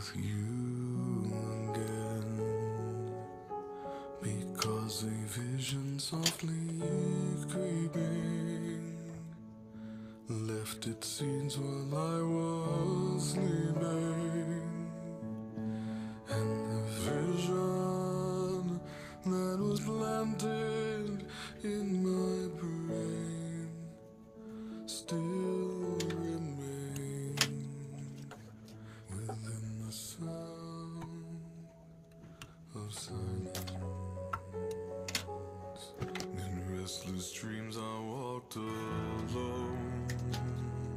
with you again. Because a vision softly creeping left its seeds while I was sleeping. And the vision that was planted in my brain still sound of silence. In restless dreams, I walked alone.